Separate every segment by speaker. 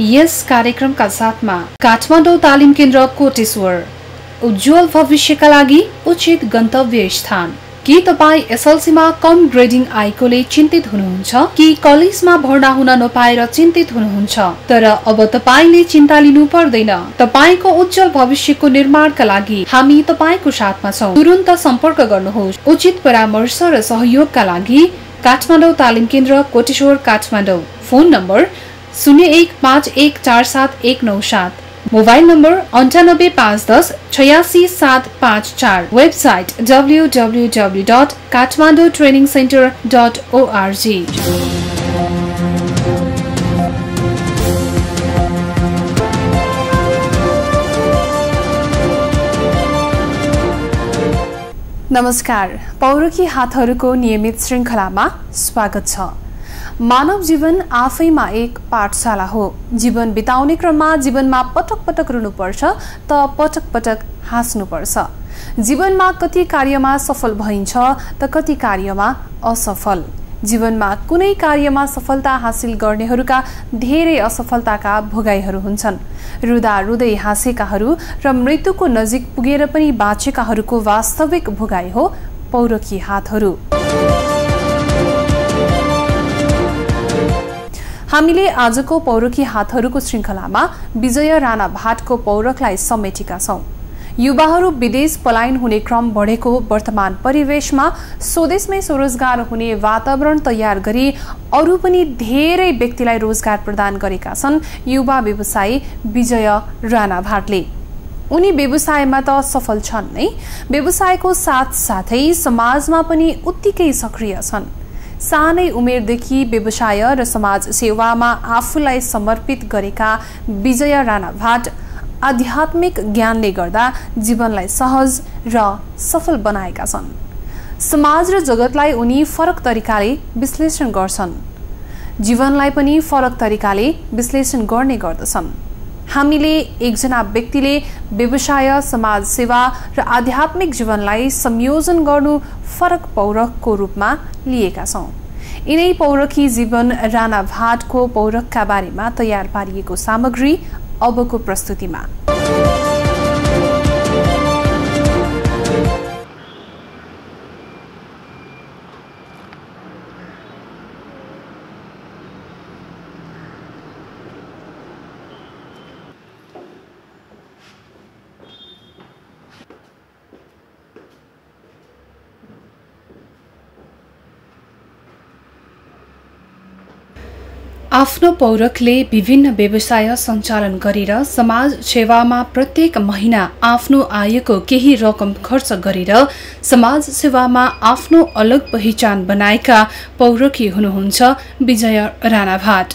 Speaker 1: यस कार्यक्रमका साथमा काठमाडौँ तालिम केन्द्र कोटेश्वर उज्जवल भविष्यका लागि उचित गन्तव्य स्थान। के तपाईँ एसएलसीमा कम ग्रेडिङ आएकोले चिन्तित हुनुहुन्छ कि कलेजमा भर्ना हुन नपाएर चिन्तित हुनुहुन्छ? तर अब तपाईँले चिन्ता लिनु पर्दैन। तपाईँको उज्जवल भविष्यको निर्माणका लागि हामी तपाईँको साथमा छौँ। तुरन्त सम्पर्क गर्नुहोस्। उचित परामर्श र सहयोगका लागि काठमाडौँ तालिम केन्द्र कोटेश्वर काठमाडौँ। फोन नम्बर शून्य एक पाँच एक चार सात एक नौ सात। मोबाइल नम्बर अन्ठानब्बे पाँच दस छयासी सात पाँच चार। Website W W W dot Kathmandu training centre dot ORG नमस्कार। पौरखी हातहरूको नियमित श्रृङ्खलामा स्वागत छ। मानव जीवन आफैमा एक पाठशाला हो। जीवन बिताउने क्रममा जीवनमा पटक पटक रुनुपर्छ त पटक पटक हाँस्नुपर्छ। जीवनमा कति कार्यमा सफल भइन्छ त कति कार्यमा असफल। जीवनमा कुनै कार्यमा सफलता हासिल गर्नेहरूका धेरै असफलताका भोगाईहरू हुन्छन्। रुदा रुदै हाँसेकाहरू र मृत्युको नजिक पुगेर पनि बाँचेकाहरूको वास्तविक भोगाई हो पौरखी हातहरू। हामीले आजको पौरखी हातहरूको श्रृङ्खलामा विजय राणा भाटको पौरखलाई समेटेका छौं। युवाहरू विदेश पलायन हुने क्रम बढेको वर्तमान परिवेशमा स्वदेशमै स्वरोजगार हुने वातावरण तयार गरी अरू पनि धेरै व्यक्तिलाई रोजगार प्रदान गरेका छन् युवा व्यवसायी विजय राणा भाटले। उनी व्यवसायमा त सफल छन् नै व्यवसायको साथ साथै समाजमा पनि उत्तिकै सक्रिय छन्। सानै उमेरदेखि व्यवसाय र समाज सेवामा आफूलाई समर्पित गरेका विजय राणा भाट आध्यात्मिक ज्ञानले गर्दा जीवनलाई सहज र सफल बनाएका छन्। समाज र जगतलाई उनी फरक तरिकाले विश्लेषण गर्छन्। जीवनलाई पनि फरक तरिकाले विश्लेषण गर्ने गर्दछन्। हामीले एकजना व्यक्तिले व्यवसाय समाज सेवा र आध्यात्मिक जीवनलाई संयोजन गर्नु फरक पौरखको रूपमा लिएका छौँ। यिनै पौरखी जीवन राणा भाटको पौरखका बारेमा तयार पारिएको सामग्री अबको प्रस्तुतिमा। आफ्नो पौरखले विभिन्न व्यवसाय सञ्चालन गरेर समाज सेवामा प्रत्येक महिना आफ्नो आयको केही रकम खर्च गरेर समाज सेवामा आफ्नो अलग पहिचान बनाएका पौरखी हुनुहुन्छ विजय राणाभाट।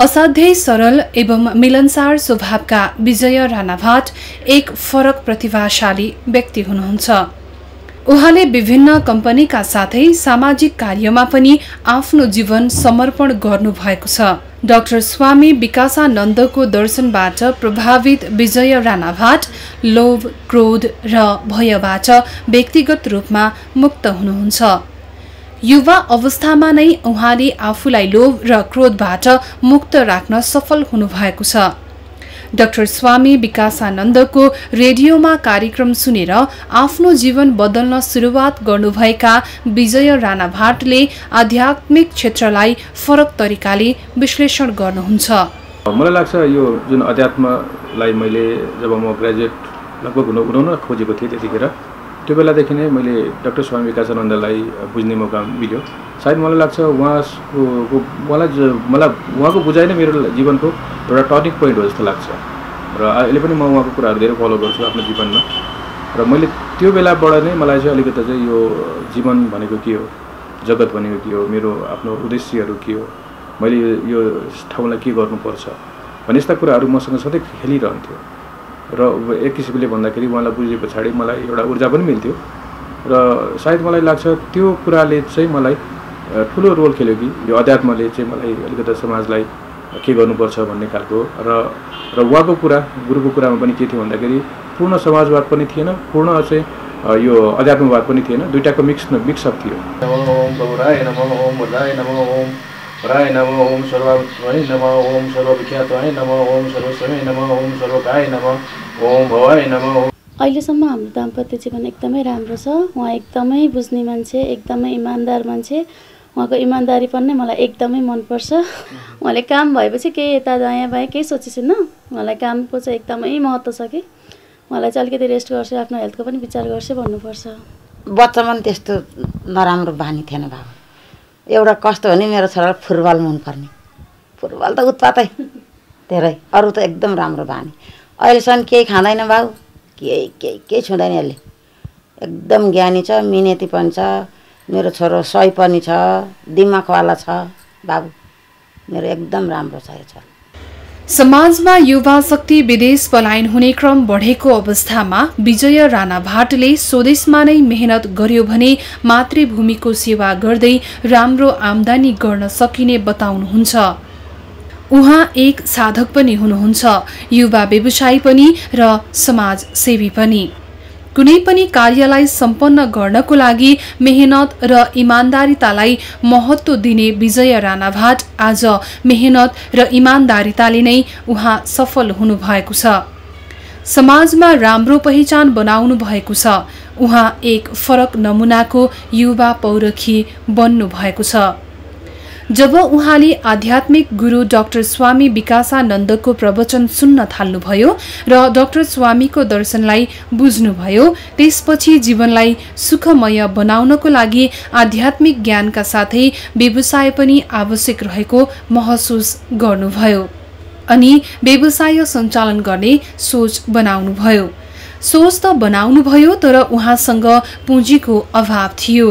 Speaker 1: असाध्यै सरल एवं मिलनसार स्वभावका विजय राणाभाट एक फरक प्रतिभाशाली व्यक्ति हुनुहुन्छ। उहाँले विभिन्न कम्पनीका साथै सामाजिक कार्यमा पनि आफ्नो जीवन समर्पण गर्नुभएको छ। डाक्टर स्वामी विकासानन्दको दर्शनबाट प्रभावित विजय राणाभाट लोभ क्रोध र भयबाट व्यक्तिगत रूपमा मुक्त हुनुहुन्छ। युवा अवस्थामा नै उहाँले आफूलाई लोभ र क्रोधबाट मुक्त राख्न सफल हुनुभएको छ। डाक्टर स्वामी विकासानन्दको रेडियोमा कार्यक्रम सुनेर आफ्नो जीवन बदल्न सुरुवात गर्नुभएका विजय राणा भाटले आध्यात्मिक क्षेत्रलाई फरक तरिकाले विश्लेषण गर्नुहुन्छ।
Speaker 2: मलाई लाग्छ यो जुन अध्यात्मलाई मैले जब म ग्रेजुएट लगभग हुन खोजेको थिएँ त्यतिखेर त्यो बेलादेखि नै मैले डाक्टर स्वामी विकासानन्दलाई बुझ्ने मौका मिल्यो। सायद मलाई लाग्छ उहाँको मलाई मलाई उहाँको बुझाइ नै मेरो जीवनको एउटा टर्निङ पोइन्ट हो जस्तो लाग्छ। र अहिले पनि म उहाँको कुराहरू धेरै फलो गर्छु आफ्नो जीवनमा। र मैले त्यो बेलाबाट नै मलाई चाहिँ अलिकति चाहिँ यो जीवन भनेको के हो जगत भनेको के हो मेरो आफ्नो उद्देश्यहरू के हो मैले यो ठाउँलाई के गर्नुपर्छ भन्ने यस्ता कुराहरू मसँग सधैँ खेलिरहन्थ्यो। र एक किसिमले भन्दाखेरि उहाँलाई बुझे पछाडि मलाई एउटा ऊर्जा पनि मिल्थ्यो। र सायद मलाई लाग्छ त्यो कुराले चाहिँ मलाई ठुलो रोल खेल्यो कि यो अध्यात्मले चाहिँ मलाई अलिकति समाजलाई के गर्नुपर्छ भन्ने खालको। र र उहाँको कुरा गुरुको कुरामा पनि के थियो भन्दाखेरि पूर्ण समाजवाद पनि थिएन पूर्ण चाहिँ यो अध्यात्मवाद पनि थिएन दुइटाको मिक्स मिक्सअप थियो।
Speaker 3: ओम गौराय नमः ओम बुधाय नमः ओम
Speaker 2: प्राय नम ओम सर्वाय नम ओम सर्वविख्यातवाय नम ओम सर्वस्वय नम ओम। सर्वकाय नम ओम भवाय नम
Speaker 3: अहिलेसम्म हाम्रो दाम्पत्य जीवन एकदमै राम्रो छ। उहाँ एकदमै बुझ्ने मान्छे एकदमै इमान्दार मान्छे। उहाँको इमान्दारीपन नै मलाई एकदमै मनपर्छ। उहाँले काम भएपछि केही यता दायाँ बायाँ केही सोचेछिनँ उहाँलाई कामको चाहिँ एकदमै महत्त्व छ कि। उहाँलाई चाहिँ अलिकति रेस्ट गर्छु आफ्नो हेल्थको पनि विचार गर्छु भन्नुपर्छ।
Speaker 4: बच्चामा पनि त्यस्तो नराम्रो बानी थिएन बाबु। एउटा कस्तो भने मेरो छोरालाई फुटबल मनपर्ने। फुटबल त उत्पातै। धेरै। अरू त एकदम राम्रो बानी। अहिलेसम्म केही खाँदैन बाबु केही केही केही छुँदैन यसले। एकदम ज्ञानी छ मिनेती पनि छ। मेरो छोरो सही पनि छ। दिमागवाला छ। बाबु मेरो एकदम राम्रो छ यो छोरा।
Speaker 1: समाजमा युवा शक्ति विदेश पलायन हुने क्रम बढेको अवस्थामा विजय राणा भाटले स्वदेशमा नै मेहनत गर्यो भने मातृभूमिको सेवा गर्दै राम्रो आमदानी गर्न सकिने बताउनुहुन्छ। उहाँ एक साधक पनि हुनुहुन्छ युवा व्यवसायी पनि र समाजसेवी पनि। कुनै पनि कार्यलाई सम्पन्न गर्नको लागि मेहनत र इमान्दारितालाई महत्त्व दिने विजय राणाभाट आज मेहनत र इमान्दारिताले नै उहाँ सफल हुनुभएको छ। समाजमा राम्रो पहिचान बनाउनु भएको छ। उहाँ एक फरक नमुनाको युवा पौरखी बन्नु भएको छ। जब उहाँले आध्यात्मिक गुरु डाक्टर स्वामी विकासानन्दको प्रवचन सुन्न थाल्नुभयो र डाक्टर स्वामीको दर्शनलाई बुझ्नुभयो त्यसपछि जीवनलाई सुखमय बनाउनको लागि आध्यात्मिक ज्ञानका साथै व्यवसाय पनि आवश्यक रहेको महसुस गर्नुभयो अनि व्यवसाय सञ्चालन गर्ने सोच बनाउनुभयो। सोच त बनाउनुभयो तर उहाँसँग पुँजीको अभाव थियो।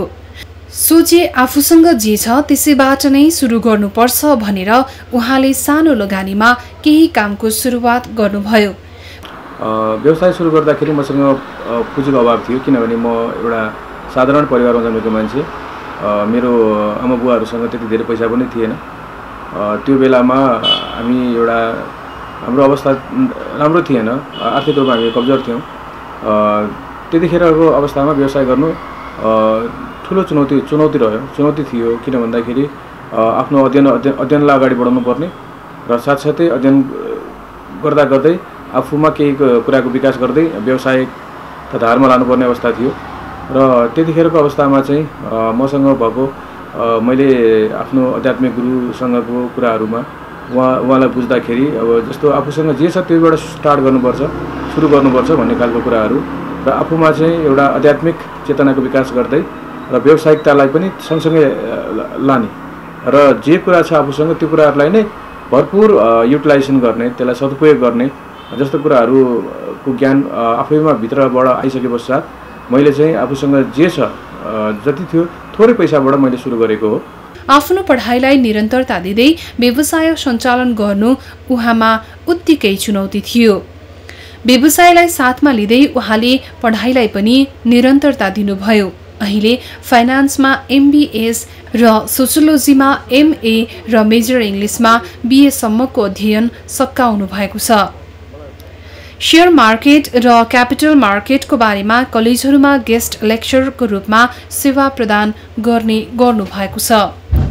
Speaker 1: सोचे आफूसँग जे छ त्यसैबाट नै सुरु गर्नुपर्छ भनेर उहाँले सानो लगानीमा केही कामको सुरुवात गर्नुभयो।
Speaker 2: व्यवसाय सुरु गर्दाखेरि मसँग पुँजीको अभाव थियो किनभने म एउटा साधारण परिवारमा जन्मेको मान्छे। मेरो आमा बुवाहरूसँग त्यति धेरै पैसा पनि थिएन। त्यो बेलामा हामी एउटा हाम्रो अवस्था राम्रो थिएन आर्थिक रूपमा हामी कमजोर थियौँ। त्यतिखेरको अवस्थामा व्यवसाय गर्नु ठुलो चुनौती चुनौती रह्यो। चुनौती थियो किन भन्दाखेरि आफ्नो अध्ययन अध्ययन अध्ययनलाई अगाडि बढाउनु पर्ने र साथसाथै अध्ययन गर्दा गर्दै आफूमा केही कुराको विकास गर्दै व्यवसाय धारमा लानुपर्ने अवस्था थियो। र त्यतिखेरको अवस्थामा चाहिँ मसँग भएको मैले आफ्नो आध्यात्मिक गुरुसँगको कुराहरूमा उहाँ उहाँलाई बुझ्दाखेरि अब जस्तो आफूसँग जे छ त्योबाट स्टार्ट गर्नुपर्छ सुरु गर्नुपर्छ भन्ने खालको कुराहरू र आफूमा चाहिँ एउटा आध्यात्मिक चेतनाको विकास गर्दै र व्यावसायिकतालाई पनि सँगसँगै लाने। र जे कुरा छ आफूसँग त्यो कुराहरूलाई नै भरपुर युटिलाइजेसन गर्ने त्यसलाई सदुपयोग गर्ने जस्तो कुराहरूको ज्ञान आफैमा भित्रबाट आइसके पश्चात मैले चाहिँ आफूसँग जे छ जति थियो थोरै पैसाबाट मैले सुरु गरेको हो।
Speaker 1: आफ्नो पढाइलाई निरन्तरता दिँदै व्यवसाय सञ्चालन गर्नु उहाँमा उत्तिकै चुनौती थियो। व्यवसायलाई साथमा लिँदै उहाँले पढाइलाई पनि निरन्तरता दिनुभयो। अहिले फाइनान्समा एमबिएस र सोसियोलोजीमा एमए र मेजर इङ्ग्लिसमा बिएसम्मको अध्ययन सकाउनु भएको छ। सेयर मार्केट र क्यापिटल मार्केटको बारेमा कलेजहरूमा गेस्ट लेक्चरको रूपमा सेवा प्रदान गर्ने गर्नुभएको छ।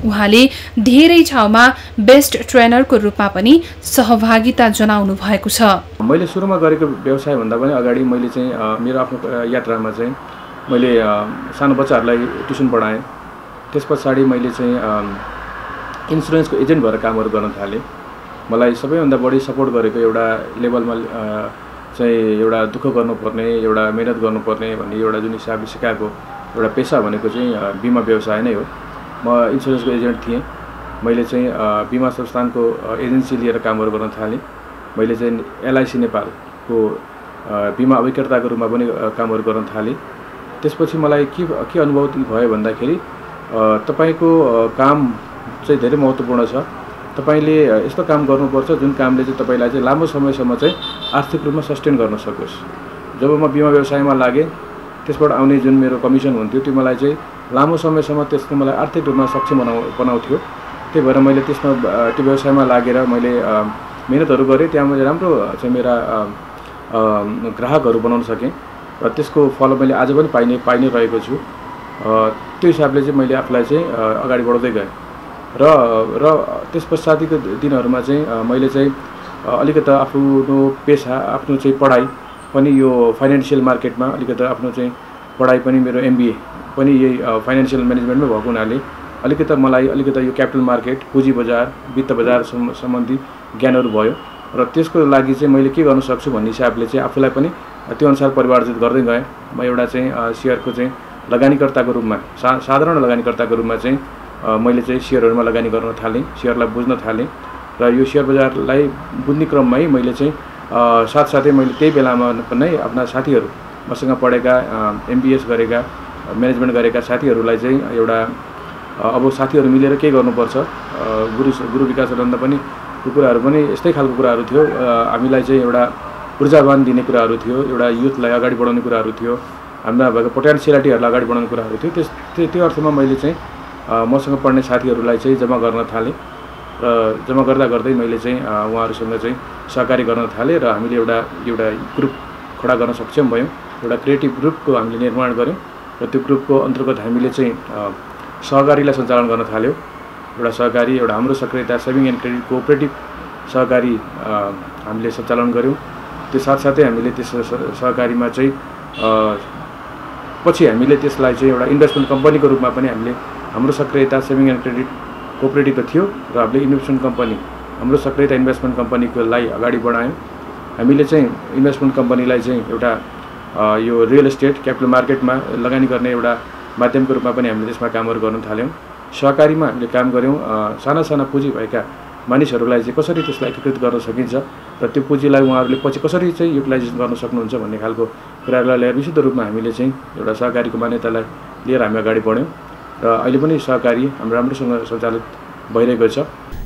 Speaker 1: उहाँले धेरै ठाउँमा बेस्ट ट्रेनरको रूपमा पनि सहभागिता जनाउनु भएको छ।
Speaker 2: मैले सुरुमा गरेको व्यवसायभन्दा पनि अगाडि मैले चाहिँ मेरो आफ्नो यात्रामा चाहिँ मैले सानो बच्चाहरूलाई ट्युसन पढाएँ। त्यस पछाडि मैले चाहिँ इन्सुरेन्सको एजेन्ट भएर कामहरू गर्न थालेँ। मलाई सबैभन्दा बढी सपोर्ट गरेको एउटा लेभलमा चाहिँ एउटा दुःख गर्नुपर्ने एउटा मिहिनेत गर्नुपर्ने भन्ने एउटा जुन हिसाबले सिकाएको एउटा पेसा भनेको चाहिँ बिमा व्यवसाय नै हो। म इन्सुरेन्सको एजेन्ट थिएँ। मैले चाहिँ बिमा संस्थानको एजेन्सी लिएर कामहरू गर्न थालेँ। मैले चाहिँ एलआइसी नेपालको बिमा अभिकर्ताको रूपमा पनि कामहरू गर्न थालेँ। त्यसपछि मलाई के के अनुभव भयो भन्दाखेरि तपाईँको काम चाहिँ धेरै महत्त्वपूर्ण छ। तपाईँले यस्तो काम गर्नुपर्छ जुन कामले चाहिँ तपाईँलाई चाहिँ लामो समयसम्म चाहिँ आर्थिक रूपमा सस्टेन गर्न सकोस्। जब म बिमा व्यवसायमा लागेँ त्यसबाट आउने जुन मेरो कमिसन हुन्थ्यो त्यो मलाई चाहिँ लामो समयसम्म त्यसले मलाई आर्थिक रूपमा सक्षम बनाउ बनाउँथ्यो। त्यही भएर मैले त्यसमा त्यो व्यवसायमा लागेर मैले मिहिनेतहरू गरेँ त्यहाँ मैले राम्रो चाहिँ मेरा ग्राहकहरू बनाउन सकेँ। र त्यसको फल मैले आज पनि पाइने पाइ नै रहेको छु। त्यो हिसाबले चाहिँ मैले आफूलाई चाहिँ अगाडि बढाउँदै गएँ। र र त्यस पश्चातिको दिनहरूमा चाहिँ मैले चाहिँ अलिकति आफ्नो पेसा आफ्नो चाहिँ पढाइ पनि यो फाइनेन्सियल मार्केटमा अलिकति आफ्नो चाहिँ पढाइ पनि मेरो एमबिए पनि यही फाइनेन्सियल म्यानेजमेन्टमै भएको हुनाले अलिकति मलाई अलिकति यो क्यापिटल मार्केट पुँजी बजार वित्त बजार सम्बन्धी ज्ञानहरू भयो। र त्यसको लागि चाहिँ मैले के गर्न सक्छु भन्ने हिसाबले चाहिँ आफूलाई पनि त्यो अनुसार परिवार्जित गर्दै गएँ। म एउटा चाहिँ सेयरको चाहिँ लगानीकर्ताको रूपमा सा साधारण लगानीकर्ताको रूपमा चाहिँ मैले चाहिँ सेयरहरूमा लगानी गर्न थालेँ सेयरलाई बुझ्न थालेँ। र यो सेयर बजारलाई बुझ्ने क्रममै मैले चाहिँ साथसाथै मैले त्यही बेलामा पनि आफ्ना साथीहरू मसँग पढेका एमबिएस गरेका म्यानेजमेन्ट गरेका साथीहरूलाई चाहिँ एउटा अब साथीहरू मिलेर के गर्नुपर्छ? गुरु गुरु विकासानन्द पनि त्यो कुराहरू पनि यस्तै खालको कुराहरू थियो। हामीलाई चाहिँ एउटा ऊर्जावान दिने कुराहरू थियो एउटा युथलाई अगाडि बढाउने कुराहरू थियो हाम्रा भएको पोटेन्सियलिटीहरूलाई अगाडि बढाउने कुराहरू थियो। त्यस त्यो अर्थमा मैले चाहिँ मसँग पढ्ने साथीहरूलाई चाहिँ जम्मा गर्न थालेँ र जम्मा गर्दा गर्दै मैले चाहिँ उहाँहरूसँग चाहिँ सहकारी गर्न थालेँ र हामीले एउटा एउटा ग्रुप खडा गर्न सक्षम भयौँ। एउटा क्रिएटिभ ग्रुपको हामीले निर्माण गऱ्यौँ र त्यो ग्रुपको अन्तर्गत हामीले चाहिँ सहकारीलाई सञ्चालन गर्न थाल्यौँ। एउटा सहकारी एउटा हाम्रो सक्रियता सेभिङ एन्ड क्रेडिट कोअपरेटिभ सहकारी हामीले सञ्चालन गऱ्यौँ। त्यो साथसाथै हामीले त्यस सहकारीमा चाहिँ पछि हामीले त्यसलाई चाहिँ एउटा इन्भेस्टमेन्ट कम्पनीको रूपमा पनि हामीले हाम्रो सक्रियता सेभिङ एन्ड क्रेडिट कोअपरेटिभ त थियो र हामीले इन्भेस्टमेन्ट कम्पनी हाम्रो सक्रियता इन्भेस्टमेन्ट कम्पनीकोलाई अगाडि बढायौँ। हामीले चाहिँ इन्भेस्टमेन्ट कम्पनीलाई चाहिँ एउटा यो रियल इस्टेट क्यापिटल मार्केटमा लगानी गर्ने एउटा माध्यमको रूपमा पनि हामीले त्यसमा कामहरू गर्न थाल्यौँ। सहकारीमा हामीले काम गऱ्यौँ। साना साना पुँजी भएका मानिसहरूलाई चाहिँ कसरी त्यसलाई एकीकृत गर्न सकिन्छ र त्यो पुँजीलाई उहाँहरूले पछि कसरी चाहिँ युटिलाइजेसन गर्न सक्नुहुन्छ भन्ने खालको कुराहरूलाई लिएर विशुद्ध रूपमा हामीले चाहिँ एउटा सहकारीको मान्यतालाई लिएर हामी अगाडि बढ्यौँ र अहिले पनि सहकारी हाम्रो राम्रोसँग सञ्चालित भइरहेको छ।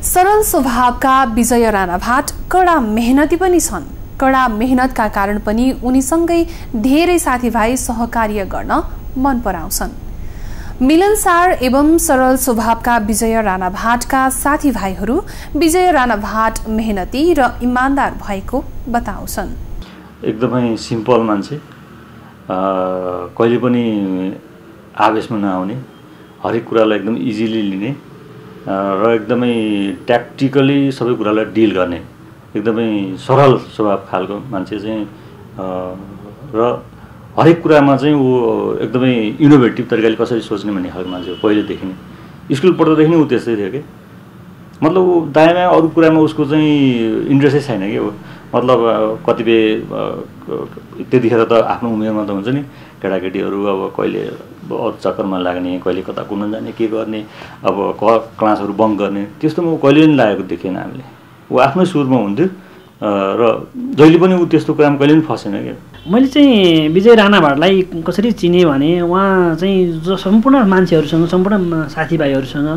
Speaker 1: सरल स्वभावका विजय राणा भाट कडा मेहनती पनि छन्। कडा मेहनतका कारण पनि उनीसँगै धेरै साथीभाइ सहकार्य गर्न मन पराउँछन्। मिलनसार एवं सरल स्वभावका विजय राणा भाटका साथीभाइहरू विजय राणा भाट मेहनती र इमान्दार भएको बताउँछन्।
Speaker 5: एकदमै सिम्पल मान्छे। कहिले पनि आवेशमा नआउने हरेक कुरालाई एकदम इजिली लिने र एकदमै ट्याक्टिकली सबै कुरालाई डिल गर्ने एकदमै सरल स्वभाव खालको मान्छे चाहिँ र हरेक कुरामा चाहिँ ऊ एकदमै इनोभेटिभ तरिकाले कसरी सोच्ने भन्ने खालको मान्छे हो पहिलेदेखि नै। स्कुल पढ्दादेखि नै ऊ त्यस्तै थियो कि? मतलब ऊ दायाँ अरू कुरामा उसको चाहिँ इन्ट्रेस्टै छैन कि मतलब कतिपय त्यतिखेर त आफ्नो उमेरमा त हुन्छ नि केटाकेटीहरू अब कहिले अरू चक्करमा लाग्ने कहिले कता घुम्न जाने के गर्ने अब क क्लासहरू बङ्क गर्ने त्यस्तोमा ऊ कहिले पनि लागेको देखेन हामीले। ऊ आफ्नै सुरमा हुन्थ्यो र जहिले पनि ऊ त्यस्तो कुरामा कहिले पनि फसेन क्या
Speaker 6: मैले चाहिँ विजय राणा भाटलाई कसरी चिनेँ भने उहाँ चाहिँ जो सम्पूर्ण मान्छेहरूसँग सम्पूर्ण साथीभाइहरूसँग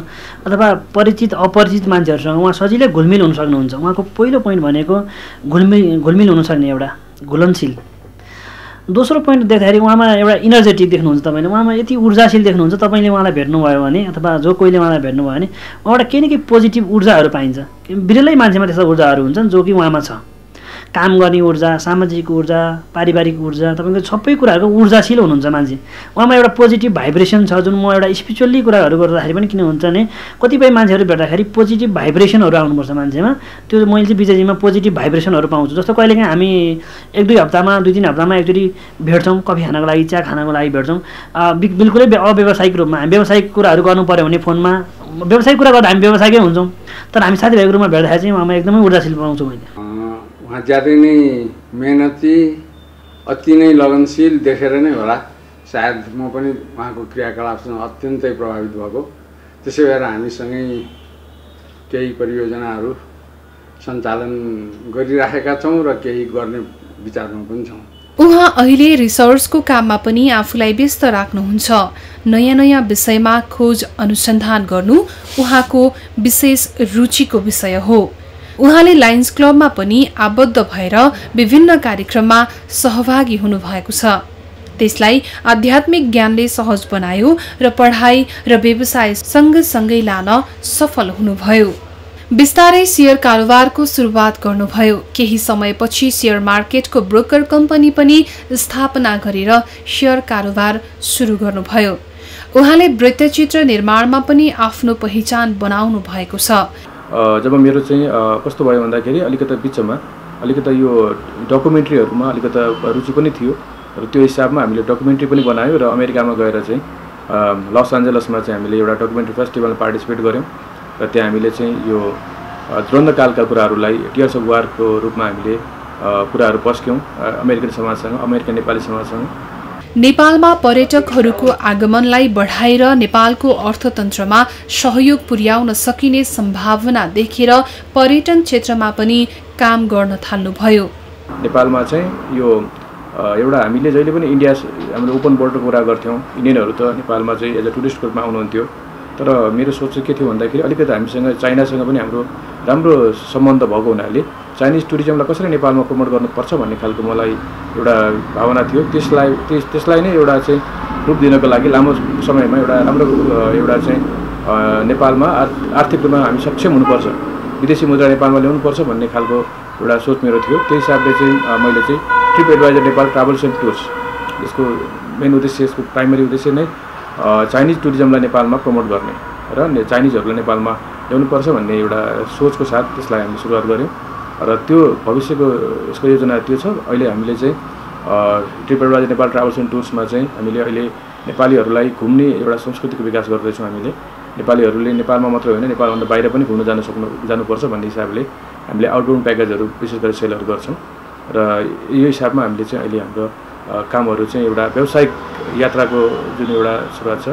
Speaker 6: अथवा परिचित अपरिचित मान्छेहरूसँग उहाँ सजिलै घुलमिल हुन सक्नुहुन्छ। उहाँको पहिलो पोइन्ट भनेको घुलमिल घुलमिल हुन सक्ने एउटा घुलनशील। दोस्रो पोइन्ट देख्दाखेरि उहाँमा एउटा इनर्जेटिक देख्नुहुन्छ तपाईँले। उहाँमा यति ऊर्जाशील देख्नुहुन्छ तपाईँले उहाँलाई भेट्नुभयो भने अथवा जो कोहीले उहाँलाई भेट्नुभयो भने उहाँबाट केही न केही पोजिटिभ ऊर्जाहरू पाइन्छ। बिरलै मान्छेमा त्यस्ता ऊर्जाहरू हुन्छन् जो कि उहाँमा छ। काम गर्ने ऊर्जा सामाजिक ऊर्जा पारिवारिक ऊर्जा तपाईँको सबै कुराहरूको ऊर्जाशील हुनुहुन्छ मान्छे। उहाँमा एउटा पोजिटिभ भाइब्रेसन छ जुन म एउटा स्पिरिचुअल्ली कुराहरू गर्दाखेरि पनि किन हुन्छ भने कतिपय मान्छेहरू भेट्दाखेरि पोजिटिभ भाइब्रेसनहरू आउनुपर्छ मान्छेमा। त्यो मैले चाहिँ विजयजीमा पोजिटिभ भाइब्रेसनहरू पाउँछु। जस्तो कहिलेकाहीँ हामी एक दुई हप्तामा दुई तिन हप्तामा एकचोटि भेट्छौँ कफी खानको लागि चिया खानको लागि भेट्छौँ। बिल्कुलै अव्यवसायिक रूपमा हामी व्यावसायिक कुराहरू गर्नु पऱ्यो भने फोनमा व्यवसायिक कुरा गर्दा हामी व्यवसायिकै हुन्छौँ। तर हामी साथीभाइको रूपमा भेट्दाखेरि चाहिँ उहाँमा एकदमै ऊर्जाशील पाउँछु मैले।
Speaker 7: उहाँ ज्यादै नै मेहनती अति नै लगनशील देखेर नै होला। सायद म पनि उहाँको क्रियाकलापसँग अत्यन्तै प्रभावित भएको। त्यसै भएर हामीसँगै केही परियोजनाहरू सञ्चालन गरिराखेका छौँ र केही गर्ने विचारमा पनि छौँ।
Speaker 1: उहाँ अहिले रिसर्चको काममा पनि आफूलाई व्यस्त राख्नुहुन्छ। नयाँ नयाँ विषयमा खोज अनुसन्धान गर्नु उहाँको विशेष रुचिको विषय हो। उहाँले लायन्स क्लबमा पनि आबद्ध भएर विभिन्न कार्यक्रममा सहभागी हुनुभएको छ। त्यसलाई आध्यात्मिक ज्ञानले सहज बनायो र पढाइ र व्यवसाय सँगसँगै लान सफल हुनुभयो। बिस्तारै सेयर कारोबारको सुरुवात गर्नुभयो। केही समयपछि सेयर मार्केटको ब्रोकर कम्पनी पनि स्थापना गरेर सेयर कारोबार सुरु गर्नुभयो। उहाँले वृत्तचित्र निर्माणमा पनि आफ्नो पहिचान बनाउनु भएको छ।
Speaker 2: जब मेरो चाहिँ कस्तो भयो भन्दाखेरि अलिकति बिचमा अलिकति यो डकुमेन्ट्रीहरूमा अलिकति रुचि पनि थियो र त्यो हिसाबमा हामीले डकुमेन्ट्री पनि बनायौँ र अमेरिकामा गएर चाहिँ लस एन्जलसमा चाहिँ हामीले एउटा डकुमेन्ट्री फेस्टिभलमा पार्टिसिपेट गऱ्यौँ र त्यहाँ हामीले चाहिँ यो द्वन्द्वकालका कुराहरूलाई टियर्स अफ वारको रूपमा हामीले कुराहरू पस्क्यौँ अमेरिकन समाजसँग अमेरिकन नेपाली समाजसँग।
Speaker 1: नेपालमा पर्यटकहरूको आगमनलाई बढाएर नेपालको अर्थतन्त्रमा सहयोग पुर्याउन सकिने सम्भावना देखेर पर्यटन क्षेत्रमा पनि काम गर्न थाल्नुभयो।
Speaker 2: नेपालमा चाहिँ यो एउटा हामीले जहिले पनि इन्डिया हाम्रो ओपन बोर्डरको कुरा गर्थ्यौँ इन्डियनहरू त नेपालमा चाहिँ एज अ टुरिस्ट रूपमा आउनुहुन्थ्यो तर मेरो सोच चाहिँ के थियो भन्दाखेरि अलिकति हामीसँग चाइनासँग पनि हाम्रो राम्रो सम्बन्ध भएको हुनाले चाइनिज टुरिज्मलाई कसरी नेपालमा प्रमोट गर्नुपर्छ भन्ने खालको मलाई एउटा भावना थियो। त्यसलाई त्यस त्यसलाई नै एउटा चाहिँ रूप दिनको लागि लामो समयमा एउटा राम्रो एउटा चाहिँ नेपालमा आर्- आर्थिक रूपमा हामी सक्षम हुनुपर्छ। विदेशी मुद्रा नेपालमा ल्याउनुपर्छ भन्ने खालको एउटा सोच मेरो थियो। त्यही हिसाबले चाहिँ मैले चाहिँ trip advisor Nepal travels and tours यसको मेन उद्देश्य यसको प्राइमरी उद्देश्य नै चाइनिज टुरिज्मलाई नेपालमा प्रमोट गर्ने र चाइनिजहरूलाई नेपालमा ल्याउनुपर्छ भन्ने एउटा सोचको साथ त्यसलाई हामीले सुरुवात गऱ्यौँ। र त्यो भविष्यको यसको योजना त्यो छ। अहिले हामीले चाहिँ एडभाइजर नेपाल ट्राभल्स एन्ड टुर्समा चाहिँ हामीले अहिले नेपालीहरूलाई घुम्ने एउटा संस्कृतिको विकास गर्दैछौँ हामीले। नेपालीहरूले नेपालमा मात्रै होइन नेपालभन्दा बाहिर पनि घुम्न जान सक्नु जानुपर्छ भन्ने हिसाबले हामीले आउटबाउन्ड प्याकेजहरू विशेष गरी सेलहरू गर्छौँ। र यो हिसाबमा हामीले चाहिँ अहिले हाम्रो कामहरू चाहिँ एउटा व्यावसायिक यात्राको जुन एउटा सुरुवात छ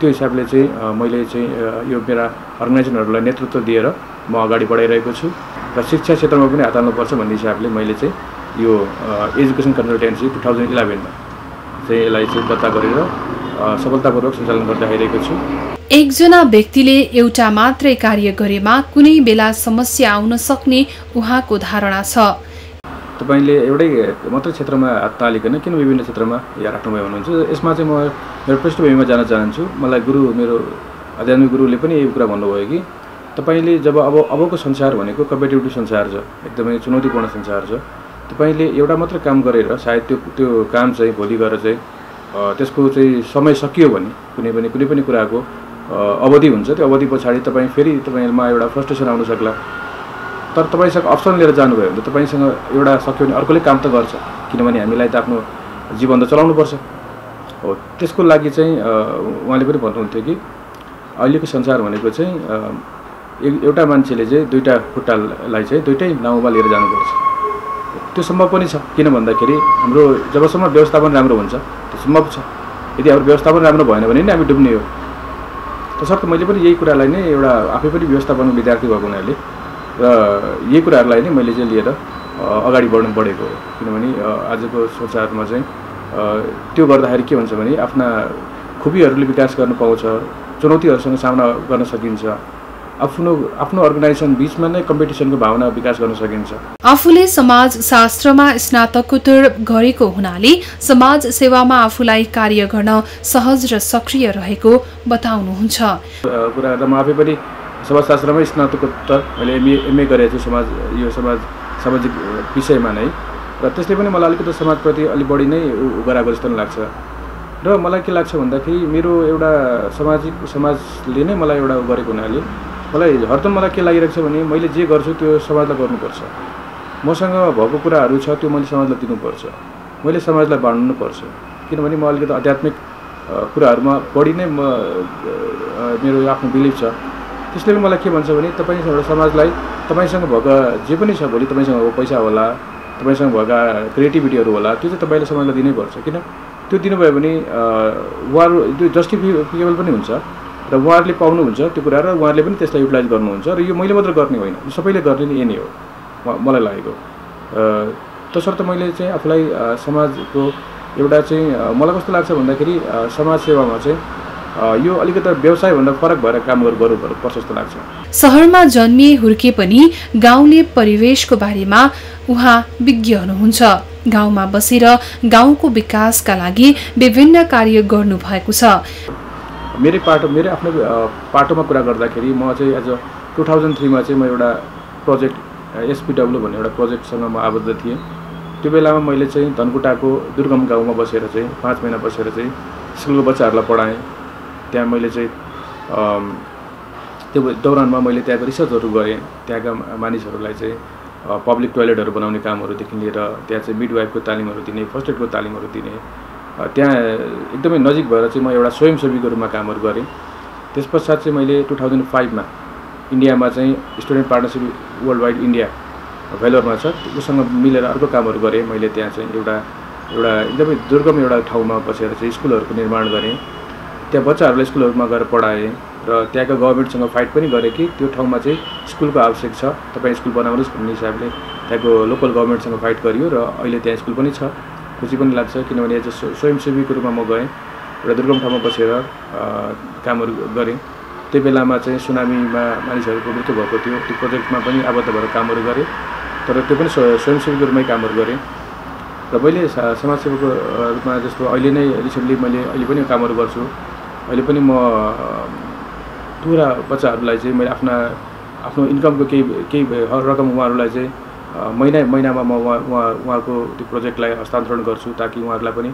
Speaker 2: त्यो हिसाबले चाहिँ मैले चाहिँ यो मेरा अर्गनाइजेसनहरूलाई नेतृत्व दिएर म अगाडि बढाइरहेको छु र शिक्षा क्षेत्रमा पनि हात हाल्नुपर्छ भन्ने हिसाबले मैले चाहिँ यो एजुकेसन कन्सल्टेन्सी टु थाउजन्ड इलेभेनमा चाहिँ यसलाई चाहिँ दर्ता गरेर सफलतापूर्वक सञ्चालन गर्दै आइरहेको छु।
Speaker 1: एकजना व्यक्तिले एउटा मात्रै कार्य गरेमा कुनै बेला समस्या आउन सक्ने उहाँको धारणा छ।
Speaker 2: तपाईँले एउटै मात्रै क्षेत्रमा हात नहालिकन किन विभिन्न क्षेत्रमा या राख्नुभयो हुनुहुन्छ यसमा चाहिँ म मेरो पृष्ठभूमिमा जान चाहन्छु। मलाई गुरु मेरो आध्यात्मिक गुरुले पनि यही कुरा भन्नुभयो कि तपाईँले जब अब अबको संसार भनेको कम्पिटेटिभ संसार छ एकदमै चुनौतीपूर्ण संसार छ तपाईँले एउटा मात्रै काम गरेर सायद त्यो त्यो काम चाहिँ भोलि गएर चाहिँ त्यसको चाहिँ समय सकियो भने कुनै पनि कुनै पनि कुराको अवधि हुन्छ त्यो अवधि पछाडि तपाईँ फेरि तपाईँमा एउटा फ्रस्ट्रेसन आउन सक्ला। तर तपाईँसँग अप्सन लिएर जानुभयो भने तपाईँसँग एउटा सक्यो भने अर्कोले काम त गर्छ किनभने हामीलाई त आफ्नो जीवन त चलाउनुपर्छ हो त्यसको लागि चाहिँ उहाँले पनि भन्नुहुन्थ्यो कि अहिलेको संसार भनेको चाहिँ एउटा मान्छेले चाहिँ दुईवटा खुट्टालाई चाहिँ दुइटै नाउँमा लिएर जानुपर्छ। त्यो सम्भव पनि छ। किन भन्दाखेरि हाम्रो जबसम्म व्यवस्थापन राम्रो हुन्छ त्यो सम्भव छ। यदि हाम्रो व्यवस्थापन राम्रो भएन भने नि हामी डुब्ने हो। तसर्थ मैले पनि यही कुरालाई नै एउटा आफै पनि व्यवस्थापन विद्यार्थी भएको हुनाले र यही कुराहरूलाई नै मैले चाहिँ लिएर अगाडि बढ्नु बढेको हो। किनभने आजको संसारमा चाहिँ त्यो गर्दाखेरि के हुन्छ भने आफ्ना खुबीहरूले विकास गर्न पाउँछ चुनौतीहरूसँग सामना गर्न सकिन्छ। आफ्नो आफ्नो अर्गनाइजेसन बिचमा नै कम्पिटिसनको भावना विकास गर्न सकिन्छ।
Speaker 1: आफूले समाज शास्त्रमा स्नातकोत्तर गरेको हुनाले समाज सेवामा आफूलाई कार्य गर्न सहज र सक्रिय रहेको बताउनुहुन्छ।
Speaker 2: कुरा गर्दा म आफै पनि समाजशास्त्रमै स्नातकोत्तर मैले एमए एमए गरेको छु समाज यो समाज सामाजिक विषयमा नै। र त्यसले पनि मलाई अलिकति समाजप्रति अलिक बढी नै गराएको जस्तो पनि लाग्छ। र मलाई के लाग्छ भन्दाखेरि मेरो एउटा सामाजिक समाजले नै मलाई एउटा गरेको हुनाले मलाई हरदम मलाई के लागिरहेको छ भने मैले जे गर्छु त्यो समाजलाई गर्नुपर्छ। मसँग भएको कुराहरू छ त्यो मैले समाजलाई दिनुपर्छ। मैले समाजलाई बाँड्नुपर्छ। किनभने म अलिकति आध्यात्मिक कुराहरूमा बढी नै म मेरो आफ्नो बिलिभ छ। त्यसले पनि मलाई के भन्छ भने तपाईँ एउटा समाजलाई तपाईँसँग भएका जे पनि छ भोलि तपाईँसँग भएको पैसा होला तपाईँसँग भएका क्रिएटिभिटीहरू होला त्यो चाहिँ तपाईँले समाजलाई दिनैपर्छ। किन? त्यो दिनुभयो भने उहाँहरू त्यो जस्टिफिकेबल पनि हुन्छ। र उहाँहरूले पाउनुहुन्छ त्यो कुरा र उहाँहरूले पनि त्यसलाई युटिलाइज गर्नुहुन्छ र यो मैले मात्र गर्ने होइन सबैले गर्ने नि यही हो मलाई लागेको। तसर्थ मैले चाहिँ आफूलाई समाजको एउटा चाहिँ मलाई कस्तो लाग्छ भन्दाखेरि समाज सेवामा चाहिँ यो अलिकति व्यवसायभन्दा फरक भएर काम गर्नु गर्नु पर्छ जस्तो लाग्छ।
Speaker 1: सहरमा जन्मिए हुर्के पनि गाउँले परिवेशको बारेमा उहाँ विज्ञ हुनुहुन्छ। गाउँमा बसेर गाउँको विकासका लागि विभिन्न कार्य गर्नु भएको छ।
Speaker 2: मेरै पाटो मेरो आफ्नो पाटोमा कुरा गर्दाखेरि म चाहिँ एज अ टु थाउजन्ड थ्रीमा चाहिँ म एउटा प्रोजेक्ट एसपिडब्लु भन्ने एउटा प्रोजेक्टसँग म आबद्ध थिएँ। त्यो बेलामा मैले चाहिँ धनकुटाको दुर्गम गाउँमा बसेर चाहिँ पाँच महिना बसेर चाहिँ स्कुलको बच्चाहरूलाई पढाएँ। त्यहाँ मैले चाहिँ त्यो दौरानमा मैले त्यहाँको रिसर्चहरू गरेँ। त्यहाँका मानिसहरूलाई चाहिँ पब्लिक टोइलेटहरू बनाउने कामहरूदेखि लिएर त्यहाँ चाहिँ मिडवाइफको तालिमहरू दिने फर्स्ट एडको तालिमहरू दिने त्यहाँ एकदमै नजिक भएर चाहिँ म एउटा स्वयंसेवीको रूपमा कामहरू गरेँ। त्यस पश्चात चाहिँ मैले टु थाउजन्ड फाइभमा इन्डियामा चाहिँ student partnership world wide India भेलोरमा छ उसँग मिलेर अर्को कामहरू गरेँ। मैले त्यहाँ चाहिँ एउटा एउटा एकदमै दुर्गम एउटा ठाउँमा बसेर चाहिँ स्कुलहरूको निर्माण गरेँ। त्यहाँ बच्चाहरूलाई स्कुलहरूमा गएर पढाएँ र त्यहाँको गभर्मेन्टसँग फाइट पनि गरेँ कि त्यो ठाउँमा चाहिँ स्कुलको आवश्यक छ। तपाईँ स्कुल बनाउनुहोस् भन्ने हिसाबले त्यहाँको लोकल गभर्मेन्टसँग फाइट गरियो र अहिले त्यहाँ स्कुल पनि छ। खुसी पनि लाग्छ किनभने एज अ स्व- स्वयंसेवीको रूपमा म गएँ एउटा दुर्गम ठाउँमा बसेर कामहरू गरेँ। त्यो बेलामा चाहिँ सुनामीमा मानिसहरूको मृत्यु भएको थियो। त्यो प्रोजेक्टमा पनि आबद्ध भएर कामहरू गरेँ तर त्यो पनि स्व- स्वयंसेवीको रूपमै कामहरू गरेँ। र मैले समाजसेवाको रूपमा जस्तो अहिले नै रिसेन्टली मैले अहिले पनि कामहरू गर्छु। अहिले पनि म पुरा बच्चाहरूलाई चाहिँ मैले आफ्ना आफ्नो इन्कमको केही केही रकम उहाँहरूलाई चाहिँ महिना महिनामा म उहाँ उहाँ उहाँको त्यो प्रोजेक्टलाई हस्तान्तरण गर्छु ताकि उहाँहरूलाई पनि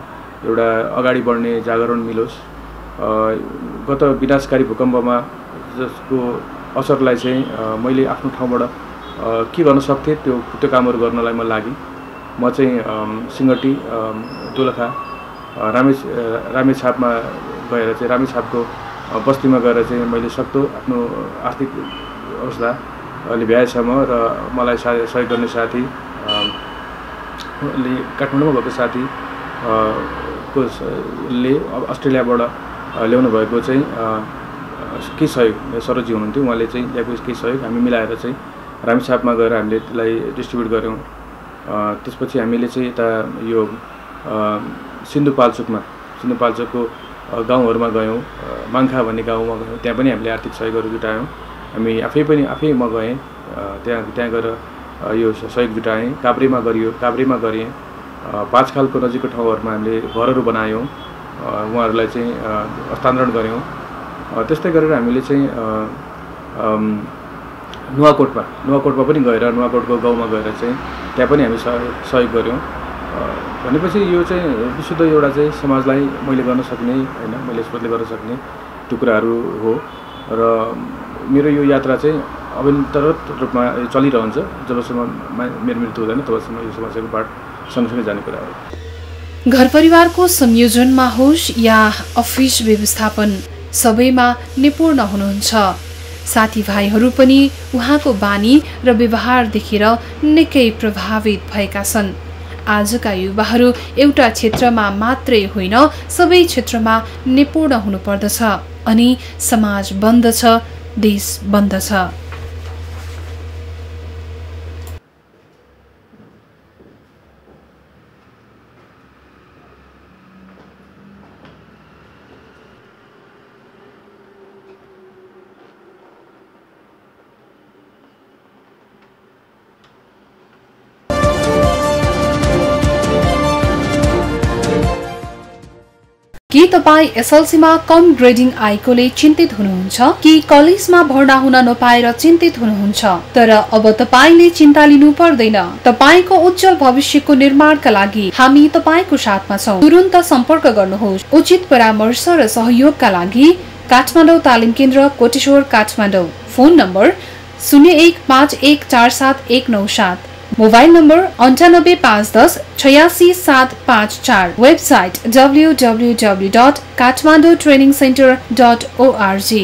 Speaker 2: एउटा अगाडि बढ्ने जागरण मिलोस्। गत विनाशकारी भूकम्पमा जसको असरलाई चाहिँ मैले आफ्नो ठाउँबाट के गर्न सक्थेँ त्यो त्यो कामहरू गर्नलाई म लागेँ। म चाहिँ सिङ्गटी दोलखा रामे रामेछापमा गएर चाहिँ रामेछापको बस्तीमा गएर चाहिँ मैले सक्दो आफ्नो आर्थिक अवस्था अहिले भ्याएसम्म र मलाई सा सहयोग गर्ने साथी ले काठमाडौँमा भएको साथी को ले अस्ट्रेलियाबाट ल्याउनु भएको चाहिँ केही सहयोग? सरोजी हुनुहुन्थ्यो उहाँले चाहिँ ल्याएको केही सहयोग। हामी मिलाएर चाहिँ रामेछापमा गएर हामीले त्यसलाई डिस्ट्रिब्युट गऱ्यौँ। त्यसपछि हामीले चाहिँ यता यो सिन्धुपाल्चोकमा सिन्धुपाल्चोकको गाउँहरूमा गयौँ। माङ्खा भन्ने गाउँमा गयौँ। त्यहाँ पनि हामीले आर्थिक सहयोगहरू जुटायौँ। हामी आफै पनि आफै म गएँ त्यहाँ त्यहाँ गएर यो सहयोग जुटाएँ काभ्रेमा गरियो काभ्रेमा गरेँ। अ, पाँचखालको नजिकको ठाउँहरूमा हामीले घरहरू बनायौँ उहाँहरूलाई चाहिँ हस्तान्तरण गऱ्यौँ। त्यस्तै गरेर हामीले चाहिँ नुवाकोटमा नुवाकोटमा पनि गएर नुवाकोटको गाउँमा गएर चाहिँ त्यहाँ पनि हामी सहयोग गऱ्यौँ। भनेपछि यो चाहिँ विशुद्ध एउटा चाहिँ समाजलाई मैले गर्न सक्ने होइन मैले स्रोतले गर्न सक्ने त्यो कुराहरू हो। र मेरो यो यात्रा चाहिँ अविन्तरत रूपमा चलिरहन्छ। जबसम्म मेरो मृत्यु हुँदैन तबसम्म यो समस्याको बाट सँगसँगै जाने कुरा हो।
Speaker 1: घर परिवारको संयोजनमा होस् या अफिस व्यवस्थापन सबैमा निपुण हुनुहुन्छ। साथीभाइहरू पनि उहाँको बानी र व्यवहार देखेर निकै प्रभावित भएका छन्। आजका युवाहरू एउटा क्षेत्रमा मात्रै होइन सबै क्षेत्रमा निपुण हुनुपर्दछ। अनि समाज बन्द These bandhas are के तपाईँ एसएलसीमा कम ग्रेडिङ आएकोले चिन्तित हुनुहुन्छ? कि कलेजमा भर्ना हुन नपाएर चिन्तित हुनुहुन्छ? तर अब तपाईँले चिन्ता लिनु पर्दैन। तपाईँको उज्जवल भविष्यको निर्माणका लागि हामी तपाईँको साथमा छौँ। तुरुन्त सम्पर्क गर्नुहोस्। उचित परामर्श र सहयोगका लागि काठमाडौँ तालिम केन्द्र कोटेश्वर काठमाडौँ। फोन नम्बर शून्य एक पाँच एक चार सात एक नौ सात। मोबाइल नम्बर अन्ठानब्बे पाँच दस छयासी सात पाँच चार। Website W W dot Kathmandu training centre dot ORG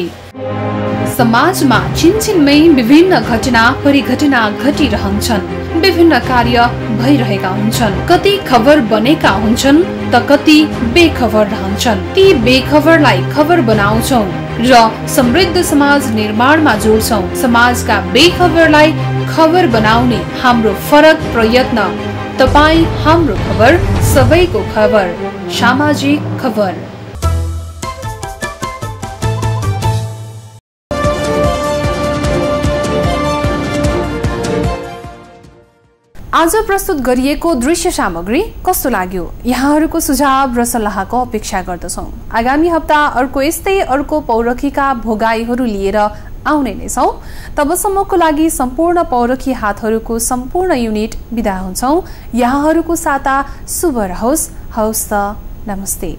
Speaker 1: समाजमा छिनछिनमै विभिन्न घटना परिघटना घटिरहन्छन्। विभिन्न कार्य भइरहेका हुन्छन्। कति खबर बनेका हुन्छन् त कति बेखबर रहन्छन्। ती बेखबरलाई खबर बनाउँछौ। र समृद्ध समाज निर्माणमा जोड्छौ। समाजका बेखबरलाई खबर बनाउने हाम्रो फरक प्रयत्न। तपाईँ हाम्रो खबर सबैको खबर। सामाजिक खबर। आज प्रस्तुत गरिएको दृश्य सामग्री कस्तो लाग्यो? यहाँहरूको सुझाव र सल्लाहको अपेक्षा गर्दछौँ। आगामी हप्ता अर्को यस्तै अर्को पौरखीका भोगाईहरू लिएर आउने नै छौँ। तबसम्मको लागि सम्पूर्ण पौरखी हातहरूको सम्पूर्ण युनिट विदा हुन्छौँ। यहाँहरूको साता शुभ रहोस्। हवस् त नमस्ते।